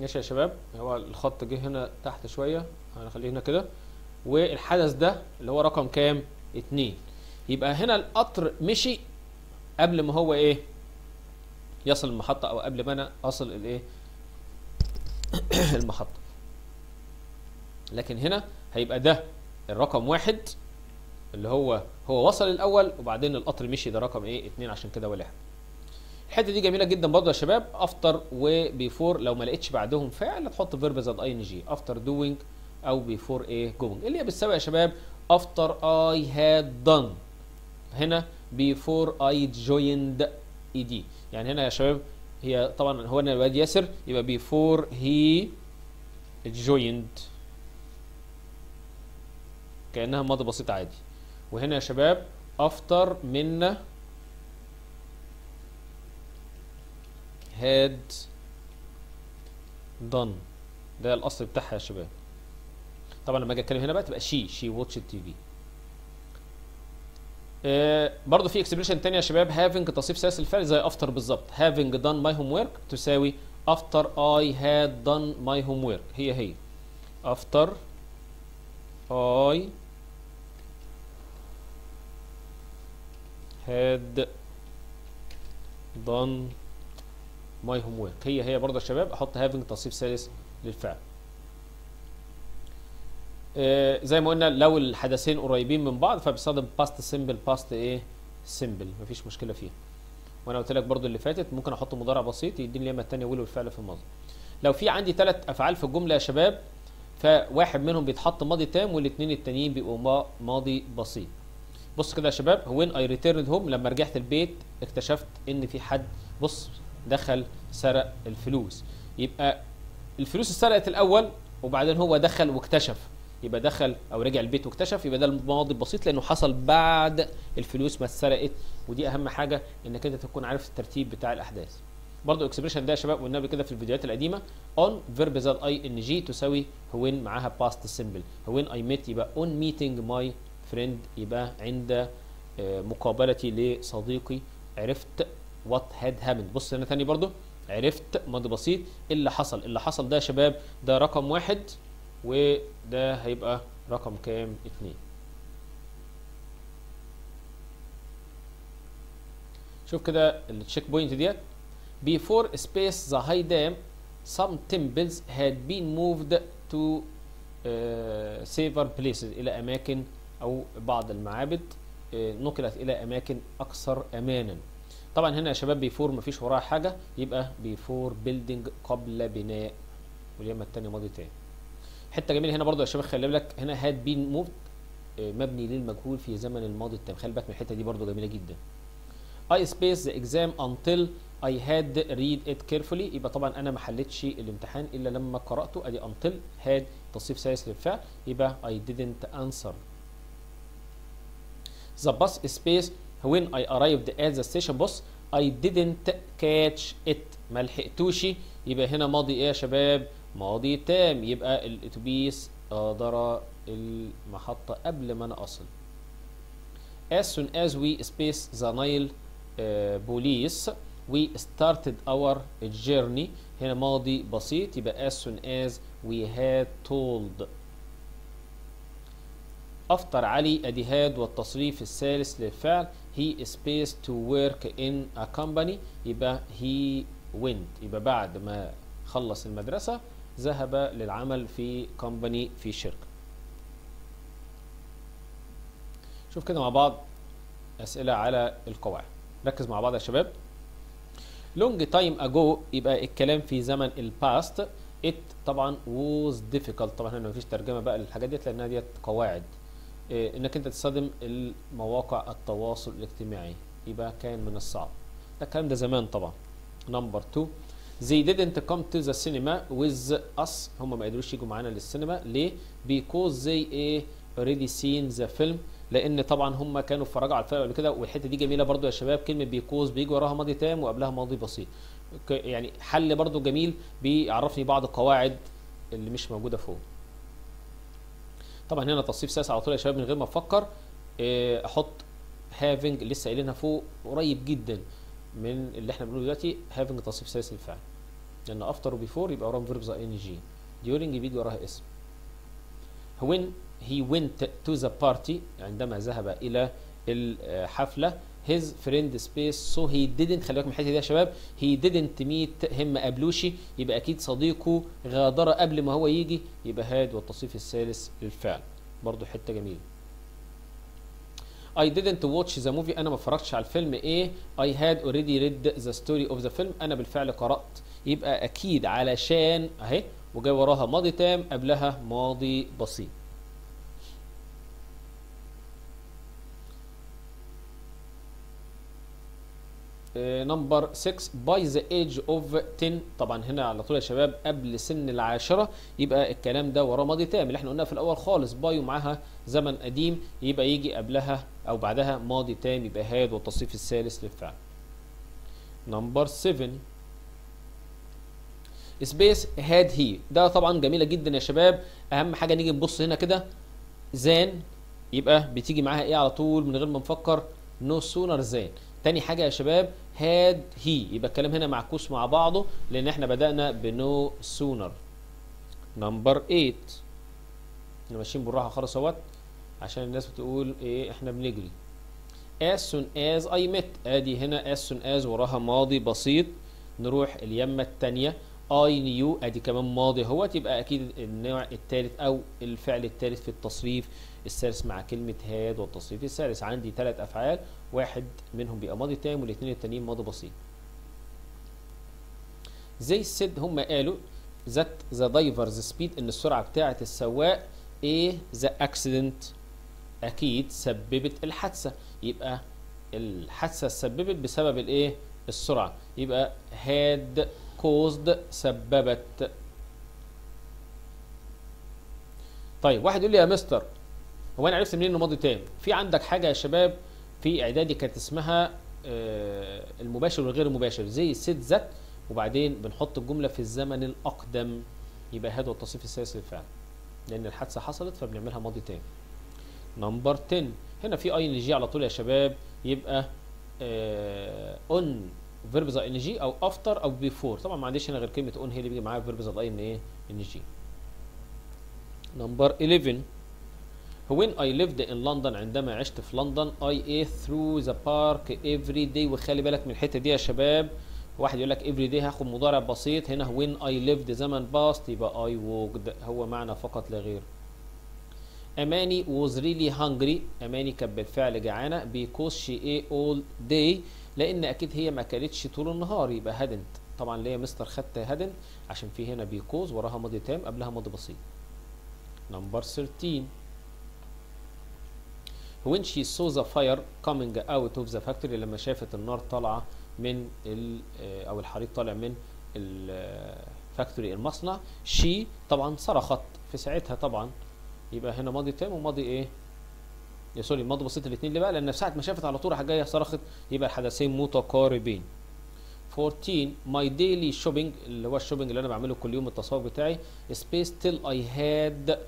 ماشي يا شباب؟ هو الخط جه هنا تحت شوية. هنخليه هنا كده. والحدث ده اللي هو رقم كام؟ اتنين. يبقى هنا القطر مشي قبل ما هو إيه؟ يصل المحطة أو قبل ما أنا أصل الإيه؟ المحطة. لكن هنا هيبقى ده الرقم واحد اللي هو هو وصل الأول وبعدين القطر مشي. ده رقم إيه؟ اتنين عشان كده ولحق الحتة دي جميلة جدا برضه يا شباب. after و before لو ما لقيتش بعدهم فعل تحط verb زائد ing after doing أو before إيه joining اللي هي بتساوي يا شباب after I had done هنا before I joined اي دي يعني هنا يا شباب هي طبعا هو أنا الواد ياسر يبقى بيفور هي جويند كأنها ماضي بسيط عادي. وهنا يا شباب أفتر من had done. ده الأصل بتاعها يا شباب. طبعا لما أجي أتكلم هنا بقى تبقى شي شي واتش تي في آه برضه في expression تاني يا شباب having تصريف ثالث الفعل زي after بالظبط. having done my homework تساوي after I had done my homework. هي هي. after I had done my homework. هي هي برضه يا شباب أحط having تصريف ثالث للفعل. آه زي ما قلنا لو الحدثين قريبين من بعض فبستخدم past simple past إيه؟ simple مفيش مشكلة فيها وأنا قلت لك برضه اللي فاتت ممكن أحط مضارع بسيط يديني اليمة الثانية will والفعل في الماضي. لو في عندي ثلاث أفعال في الجملة يا شباب فواحد منهم بيتحط ماضي تام والاثنين التانيين بيبقوا ماضي بسيط. بص كده يا شباب when I returned home لما رجعت البيت اكتشفت إن في حد بص دخل سرق الفلوس. يبقى الفلوس اتسرقت الأول وبعدين هو دخل واكتشف. يبقى دخل أو رجع البيت واكتشف يبقى ده الماضي البسيط لأنه حصل بعد الفلوس ما اتسرقت. ودي أهم حاجة إنك أنت تكون عارف الترتيب بتاع الأحداث. برضو expression ده يا شباب قلنا قبل كده في الفيديوهات القديمة on verb زائد ing تساوي when معاها past simple when I met يبقى on meeting my friend يبقى عند مقابلتي لصديقي. عرفت what had happened بص هنا تاني برضو. عرفت ماضي بسيط اللي حصل. اللي حصل ده يا شباب ده رقم واحد وده هيبقى رقم كام؟ اتنين. شوف كده ال check point ديت. Before space the high dam some temples had been moved to uh, safer places إلى أماكن أو بعض المعابد uh, نقلت إلى أماكن أكثر امانا. طبعا هنا يا شباب before مفيش وراها حاجة يبقى before building قبل بناء واليمه الثانية ماضي تاني. حتة جميلة هنا برضو يا شباب خلي بالك هنا had been moved مبني للمجهول في زمن الماضي التام. خلي بالك من الحتة دي برضو جميلة جدا. I space the exam until I had read it carefully. يبقى طبعا أنا ما حلتش الامتحان إلا لما قرأته أدي until had تصريف ثالث للفعل يبقى I didn't answer. The bus space when I arrived at the station bus I didn't catch it ما لحقتوش يبقى هنا ماضي إيه يا شباب ماضي تام يبقى الاتوبيس غادر المحطة قبل ما أنا اصل as soon as we space the Nile uh, police we started our journey هنا ماضي بسيط يبقى as soon as we had told أفطر علي أدي هاد والتصريف الثالث للفعل he spaced to work in a company. يبقى he went. يبقى بعد ما خلص المدرسة ذهب للعمل في كومباني في شركة. شوف كده مع بعض أسئلة على القواعد. ركز مع بعض يا شباب. long time ago يبقى الكلام في زمن ال past it طبعا was difficult. طبعا هنا مفيش ترجمة بقى للحاجات ديت لأنها ديت قواعد. إنك أنت تستخدم المواقع التواصل الاجتماعي. يبقى كان من الصعب. ده الكلام ده زمان طبعا. number 2 they didn't come to the cinema with us. هم ما قدروش يجوا معانا للسينما ليه؟ Because they eh, already seen the film. لأن طبعا هم كانوا اتفرجوا على الفيلم قبل كده. والحتة دي جميلة برضو يا شباب. كلمة because بيجي وراها ماضي تام وقبلها ماضي بسيط. يعني حل برضو جميل بيعرفني بعض القواعد اللي مش موجودة فوق. طبعا هنا تصريف ثالث على طول يا شباب من غير ما أفكر. إيه، أحط having لسه قايلينها فوق قريب جدا من اللي إحنا بنقوله دلوقتي having تصريف ثالث الفعل. لأن after و before يبقى وراهم verb زائد ing during بيجي وراها اسم. When he went to the party عندما ذهب إلى الحفلة his friend space so he didn't خلي بالك من الحتة دي يا شباب he didn't meet him ما قابلوش يبقى أكيد صديقه غادر قبل ما هو يجي يبقى هاد والتصريف الثالث للفعل. برضو حتة جميلة. I didn't watch the movie أنا ما اتفرجتش على الفيلم إيه؟ I had already read the story of the film أنا بالفعل قرأت. يبقى أكيد علشان أهي وجاي وراها ماضي تام قبلها ماضي بسيط. number 6 by the age of 10 طبعا هنا على طول يا شباب قبل سن العاشرة يبقى الكلام ده وراه ماضي تام. اللي إحنا قلناها في الأول خالص by ومعاها زمن قديم يبقى يجي قبلها أو بعدها ماضي تام يبقى had والتصريف الثالث للفعل. number 7 space had he ده طبعا جميلة جدا يا شباب. أهم حاجة نيجي نبص هنا كده. than يبقى بتيجي معاها إيه على طول من غير ما نفكر؟ no sooner than تاني حاجة يا شباب had he يبقى الكلام هنا معكوس مع بعضه لأن إحنا بدأنا ب no sooner number 8 إحنا ماشيين بالراحة خالص أهوت عشان الناس بتقول إيه إحنا بنجري. As soon as I met. أدي هنا as soon as وراها ماضي بسيط. نروح اليمة التانية. I knew أدي كمان ماضي اهوت يبقى أكيد النوع الثالث أو الفعل الثالث في التصريف. الثالث مع كلمة هاد والتصريف الثالث عندي ثلاث أفعال واحد منهم بيبقى ماضي تام والاثنين التانيين ماضي بسيط. زي said هم قالوا that the diver's speed إن السرعة بتاعة السواق إيه the accident أكيد سببت الحادثة. يبقى الحادثة سببت بسبب الإيه؟ السرعة. يبقى had caused سببت. طيب واحد يقول لي يا مستر هو أنا عرفت منين إنه ماضي تام في عندك حاجة يا شباب في إعدادي كانت اسمها آه، المباشر والغير المباشر زي سيت ذات وبعدين بنحط الجملة في الزمن الأقدم يبقى had والتصريف الثالث للفعل لأن الحادثة حصلت فبنعملها ماضي تام number 10 هنا في ing على طول يا شباب يبقى on verb زائد ing أو after أو before طبعا ما عنديش هنا غير كلمة on هي اللي بيجي معاها verb زائد إيه ing number 11 when I lived in London عندما عشت في لندن I ate through the park every day. وخلي بالك من الحتة دي يا شباب. واحد يقول لك every day هاخد مضارع بسيط. هنا when I lived زمن past يبقى I walked. هو معنى فقط لا غير. أماني was really hungry. أماني كانت بالفعل جعانة because she ate all day. لأن أكيد هي ما أكلتش طول النهار. يبقى hadn't طبعا ليه يا مستر خدت hadn't عشان في هنا because وراها ماضي تام قبلها ماضي بسيط. نمبر 13 when she saw the fire coming out of the factory لما شافت النار طالعة من ال أو الحريق طالع من ال factory المصنع she طبعا صرخت. في ساعتها طبعا يبقى هنا ماضي تام وماضي إيه؟ يا sorry ماضي بسيط الاثنين. ليه بقى؟ لأن ساعة ما شافت على طول راح جاية صرخت يبقى الحدثين متقاربين. 14 my daily shopping اللي هو ال shopping اللي أنا بعمله كل يوم التسوق بتاعي space till I had.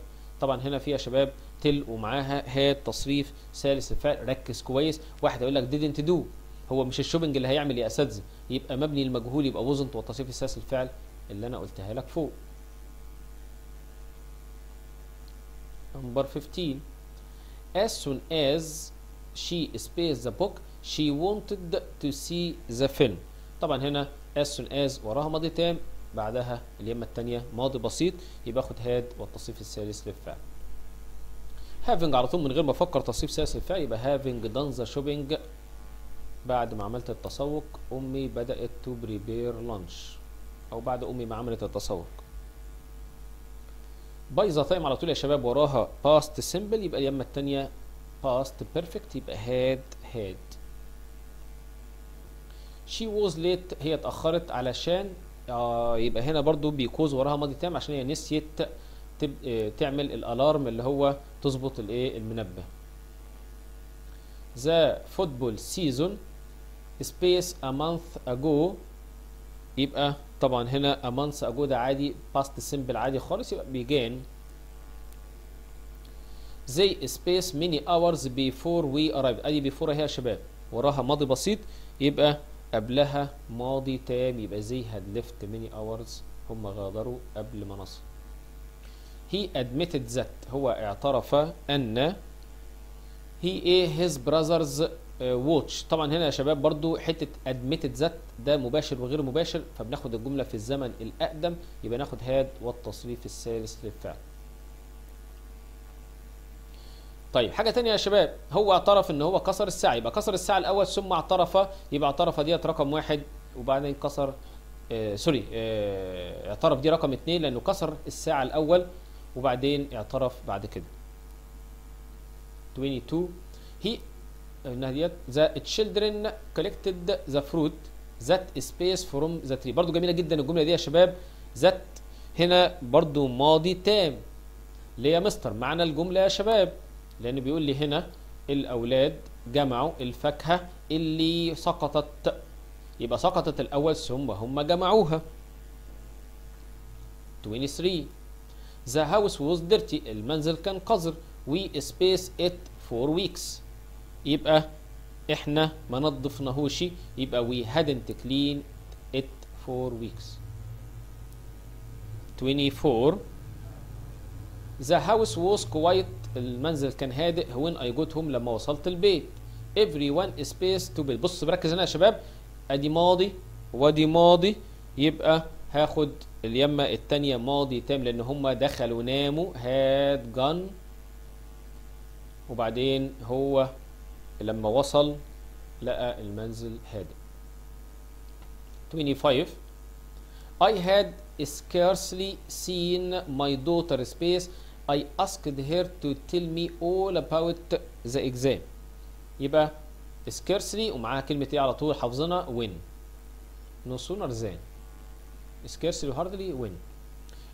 طبعا هنا فيها شباب تل ومعاها هاد تصريف ثالث الفعل ركز كويس. واحد يقول لك didn't do. هو مش الشوبينج اللي هيعمل يا اساتذه يبقى مبني المجهول يبقى wasn't والتصريف الثالث الفعل اللي أنا قلتها لك فوق. Number 15 as soon as she spaced the book she wanted to see the film. طبعا هنا as soon as وراها ماضي تام بعدها اليمة التانية ماضي بسيط يبقى اخد had والتصريف الثالث للفعل. Having على طول من غير ما أفكر تصريف ثالث للفعل يبقى having done the shopping. بعد ما عملت التسوق أمي بدأت to prepare lunch. أو بعد أمي ما عملت التسوق. by the time على طول يا شباب وراها past simple يبقى اليمة التانية past perfect يبقى had had she was late هي اتأخرت علشان آه يبقى هنا برضو بيكوز وراها ماضي تام عشان هي نسيت تب... آه تعمل الالارم اللي هو تظبط الايه المنبه. The football season space a month ago يبقى طبعا هنا ago ده عادي past simple عادي خالص يبقى began زي space many hours before we arrived ادي before اهي يا شباب. وراها ماضي بسيط يبقى قبلها ماضي تام يبقى زي had left many hours هم غادروا قبل ما نصل he admitted that هو اعترف أن he إيه his brothers watch. طبعا هنا يا شباب برضو حتة admitted that ده مباشر وغير مباشر فبناخد الجملة في الزمن الأقدم يبقى ناخد had والتصريف الثالث للفعل طيب حاجة تانية يا شباب هو اعترف إن هو كسر الساعة يبقى كسر الساعة الأول ثم اعترف يبقى اعترف ديت رقم واحد وبعدين كسر آه سوري آه اعترف دي رقم اتنين لأنه كسر الساعة الأول وبعدين اعترف بعد كده. 22 he ديت the children collected the fruit that space from the tree. برضو جميلة جدا الجملة دي يا شباب. that هنا برضو ماضي تام. ليه يا مستر؟ معنى الجملة يا شباب. لأن بيقول لي هنا الأولاد جمعوا الفاكهة اللي سقطت. يبقى سقطت الأول ثم هم جمعوها. 23 The house was dirty. المنزل كان قذر. we space it for weeks. يبقى إحنا ما نظفناهوش يبقى we hadn't cleaned it for weeks. 24 The house was quiet. المنزل كان هادئ. When I got home لما وصلت البيت. Everyone space to build بص بركز هنا يا شباب. أدي ماضي وأدي ماضي. يبقى هاخد اليمة التانية ماضي تام لأن هما دخلوا ناموا had gone. وبعدين هو لما وصل لقى المنزل هادئ 25 I had scarcely seen my daughter space I asked her to tell me all about the exam يبقى scarcely ومعاها كلمة إيه على طول حافظنا when no sooner than scarcely hardly when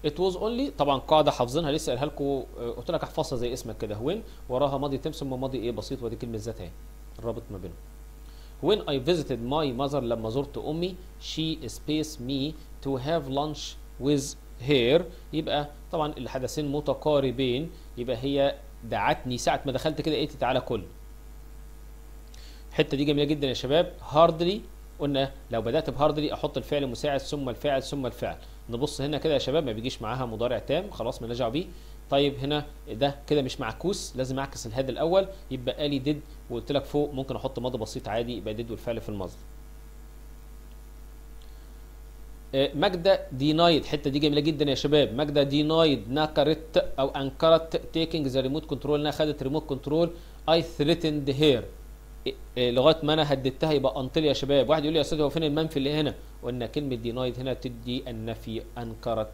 it was only طبعا قاعدة حافظينها لسه قالها لكم قلت لك أحفظها زي اسمك كده. When وراها ماضي تام ثم ماضي إيه؟ بسيط ودي كلمة ذات اهي الرابط ما بينهم. When I visited my mother لما زرت أمي she spaced me to have lunch with her. يبقى طبعا الحدثين متقاربين. يبقى هي دعتني ساعة ما دخلت كده قالت تعالى كل. الحتة دي جميلة جدا يا شباب. هاردلي قلنا لو بدأت بهاردلي أحط الفعل المساعد ثم الفاعل ثم الفعل نبص هنا كده يا شباب ما بيجيش معاها مضارع تام خلاص مالناش دعوه بيه. طيب هنا ده كده مش معكوس لازم أعكس ال had الأول. يبقى لي did وقلت لك فوق ممكن أحط ماضي بسيط عادي يبقى did والفعل في المصدر ماجدة denied الحتة دي جميلة جدا يا شباب. ماجدة denied نكرت أو أنكرت taking the remote control إنها خدت remote control I threatened her لغاية ما أنا هددتها يبقى until يا شباب. واحد يقول لي يا أستاذ هو فين المنفي اللي هنا؟ وأن كلمة denied هنا تدي النفي أنكرت.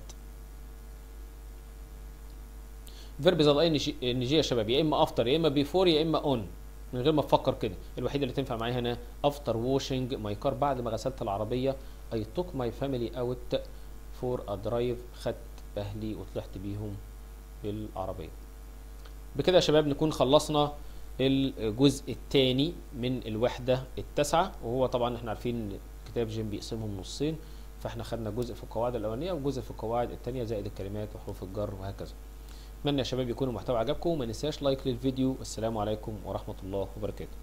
verb زائد ing يا شباب يا إما after يا إما before يا إما on من غير ما أفكر كده. الوحيدة اللي تنفع معايا هنا after washing my car بعد ما غسلت العربية I took my family out for a drive خدت أهلي وطلعت بيهم بالعربيه بكده يا شباب نكون خلصنا الجزء الثاني من الوحدة التاسعة وهو طبعا إحنا عارفين كتاب جيم بيقسمهم نصين فاحنا خدنا جزء في القواعد الأولانية وجزء في القواعد الثانية زائد الكلمات وحروف الجر وهكذا. أتمنى يا شباب يكون المحتوى عجبكم وما ننساش لايك للفيديو. والسلام عليكم ورحمة الله وبركاته.